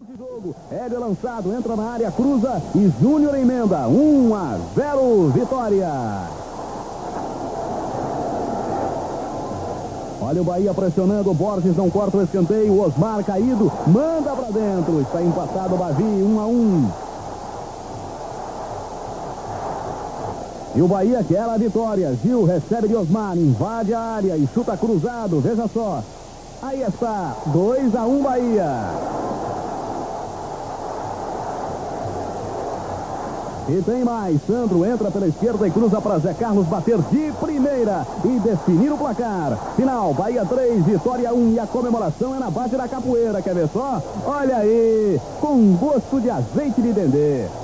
De jogo, Hélio é lançado, entra na área, cruza e Júnior emenda. 1 a 0, vitória. Olha o Bahia pressionando, Borges não corta o escanteio, Osmar caído, manda para dentro. Está empatado o Bavi, 1 a 1. E o Bahia quer a vitória. Gil recebe de Osmar, invade a área e chuta cruzado. Veja só. Aí está, 2 a 1 Bahia. E tem mais. Sandro entra pela esquerda e cruza para Zé Carlos bater de primeira e definir o placar. Final, Bahia 3, Vitória 1 e a comemoração é na base da capoeira. Quer ver só? Olha aí, com gosto de azeite de dendê.